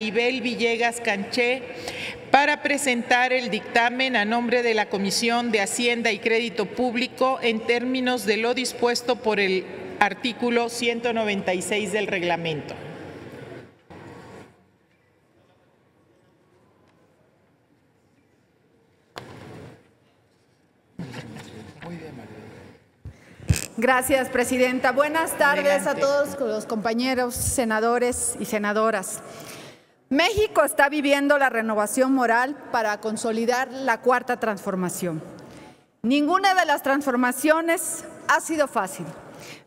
Ibel Villegas Canché para presentar el dictamen a nombre de la Comisión de Hacienda y Crédito Público en términos de lo dispuesto por el artículo 196 del reglamento. Gracias, Presidenta. Buenas tardes a todos los compañeros senadores y senadoras. México está viviendo la renovación moral para consolidar la cuarta transformación. Ninguna de las transformaciones ha sido fácil,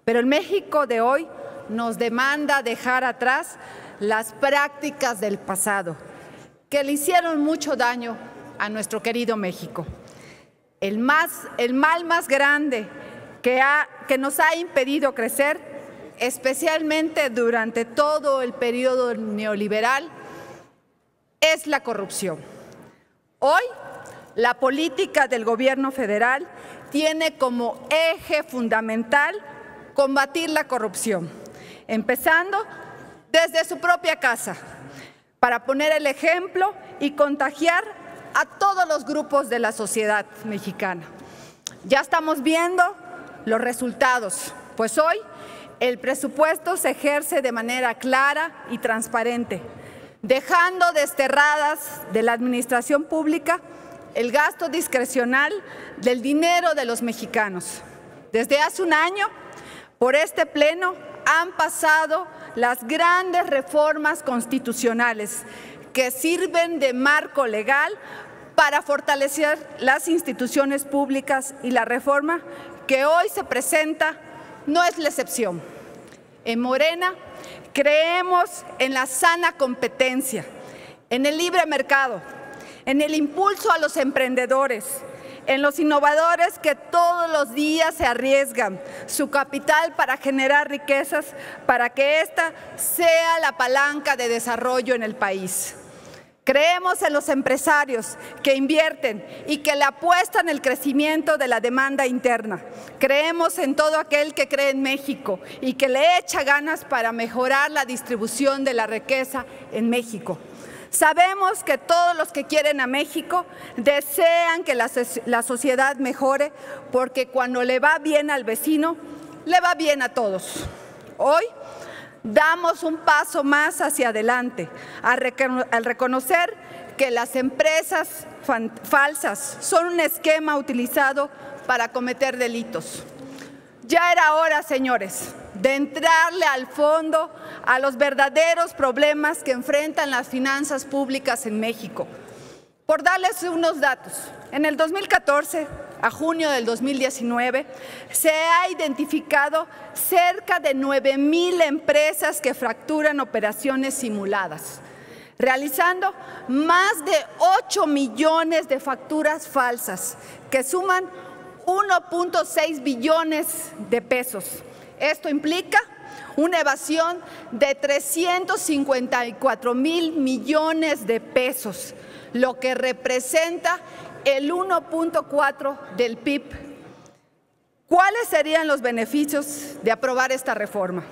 pero el México de hoy nos demanda dejar atrás las prácticas del pasado, que le hicieron mucho daño a nuestro querido México. El, mal más grande que, que nos ha impedido crecer, especialmente durante todo el periodo neoliberal, es la corrupción. Hoy, la política del gobierno federal tiene como eje fundamental combatir la corrupción, empezando desde su propia casa, para poner el ejemplo y contagiar a todos los grupos de la sociedad mexicana. Ya estamos viendo los resultados, pues hoy el presupuesto se ejerce de manera clara y transparente, dejando desterradas de la administración pública el gasto discrecional del dinero de los mexicanos. Desde hace un año, por este pleno, han pasado las grandes reformas constitucionales que sirven de marco legal para fortalecer las instituciones públicas y la reforma que hoy se presenta no es la excepción. En Morena creemos en la sana competencia, en el libre mercado, en el impulso a los emprendedores, en los innovadores que todos los días se arriesgan su capital para generar riquezas, para que esta sea la palanca de desarrollo en el país. Creemos en los empresarios que invierten y que le apuestan el crecimiento de la demanda interna. Creemos en todo aquel que cree en México y que le echa ganas para mejorar la distribución de la riqueza en México. Sabemos que todos los que quieren a México desean que la, la, sociedad mejore porque cuando le va bien al vecino, le va bien a todos. Hoy damos un paso más hacia adelante al reconocer que las empresas falsas son un esquema utilizado para cometer delitos. Ya era hora, señores, de entrarle al fondo a los verdaderos problemas que enfrentan las finanzas públicas en México. Por darles unos datos, en el 2014 a junio del 2019, se ha identificado cerca de 9 mil empresas que fracturan operaciones simuladas, realizando más de 8 millones de facturas falsas que suman 1.6 billones de pesos. Esto implica una evasión de 354 mil millones de pesos, lo que representa el 1.4 del PIB. ¿Cuáles serían los beneficios de aprobar esta reforma?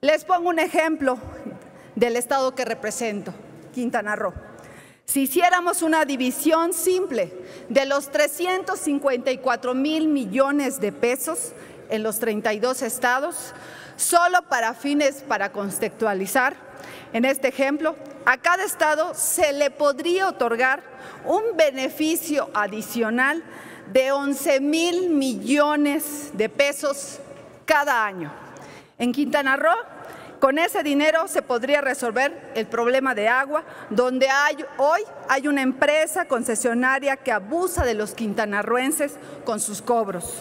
Les pongo un ejemplo del estado que represento, Quintana Roo. Si hiciéramos una división simple de los 354 mil millones de pesos en los 32 estados, solo para fines para contextualizar, en este ejemplo, a cada estado se le podría otorgar un beneficio adicional de 11 mil millones de pesos cada año. En Quintana Roo, con ese dinero se podría resolver el problema de agua, donde hoy hay una empresa concesionaria que abusa de los quintanarruenses con sus cobros.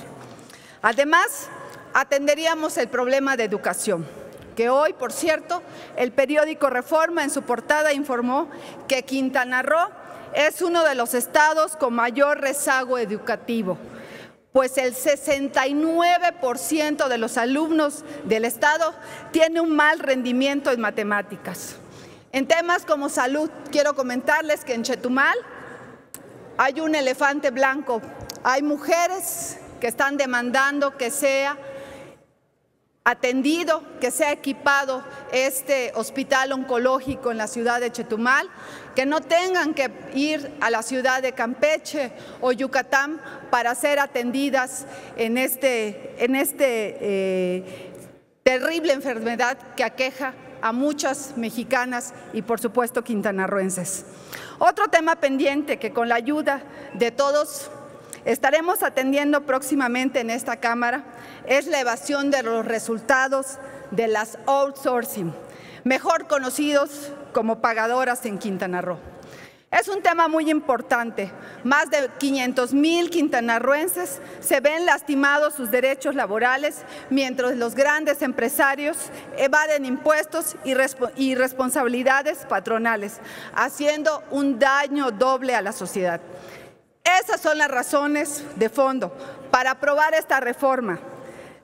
Además, atenderíamos el problema de educación que hoy, por cierto, el periódico Reforma en su portada informó que Quintana Roo es uno de los estados con mayor rezago educativo, pues el 69% de los alumnos del estado tiene un mal rendimiento en matemáticas. En temas como salud, quiero comentarles que en Chetumal hay un elefante blanco. Hay mujeres que están demandando que sea atendido, que sea equipado este hospital oncológico en la ciudad de Chetumal, que no tengan que ir a la ciudad de Campeche o Yucatán para ser atendidas en este, en este eh, terrible enfermedad que aqueja a muchas mexicanas y por supuesto quintanarruenses. Otro tema pendiente que con la ayuda de todos estaremos atendiendo próximamente en esta Cámara es la evasión de los resultados de las outsourcing, mejor conocidos como pagadoras en Quintana Roo. Es un tema muy importante. Más de 500 mil quintanarruenses se ven lastimados sus derechos laborales mientras los grandes empresarios evaden impuestos y, y responsabilidades patronales, haciendo un daño doble a la sociedad. Esas son las razones de fondo para aprobar esta reforma.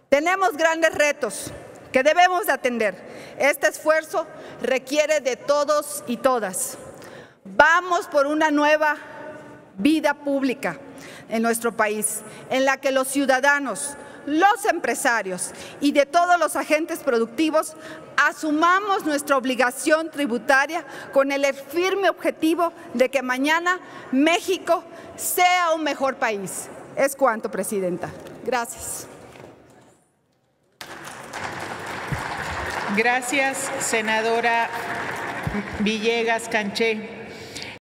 Tenemos grandes retos que debemos de atender. Este esfuerzo requiere de todos y todas. Vamos por una nueva vida pública en nuestro país, en la que los ciudadanos, los empresarios y de todos los agentes productivos asumamos nuestra obligación tributaria con el firme objetivo de que mañana México sea un mejor país. Es cuanto, Presidenta. Gracias. Gracias, senadora Villegas Canché.